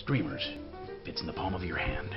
Streamers fits in the palm of your hand.